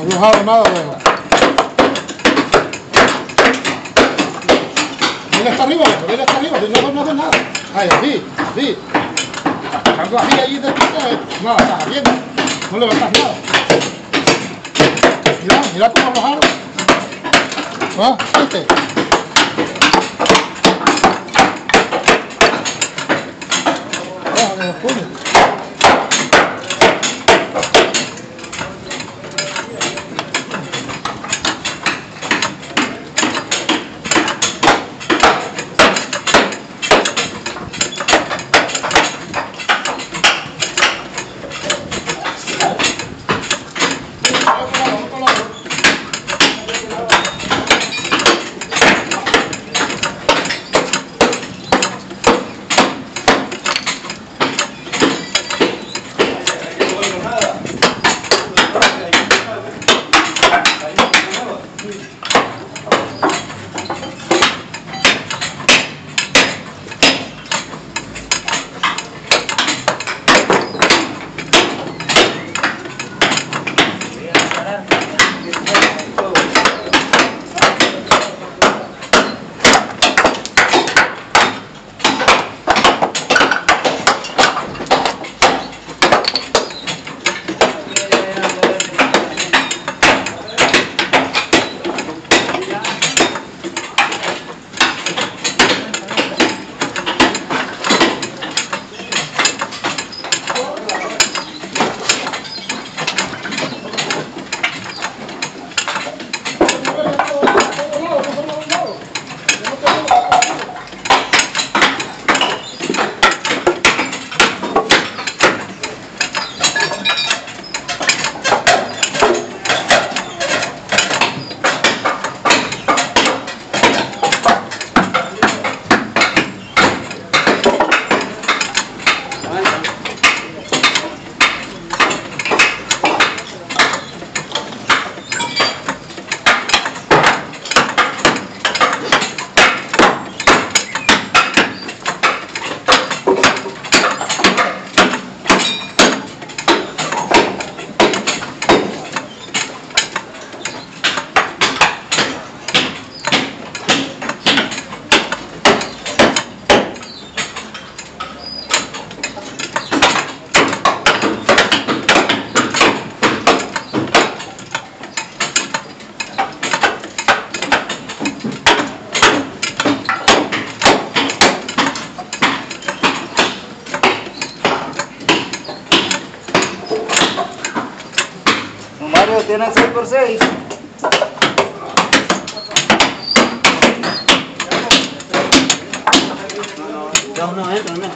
No he dejado nada luego. Dile hasta arriba, Lejo, dile hasta arriba, no, no haces nada. Ahí, así, así. Sacando así allí de ti, nada, estás haciendo. No levantas nada. Mira, mira cómo bajaron. ¿Ah? ¿Viste? Déjame los puños. Tienen 6 por 6 No, no, entra, no.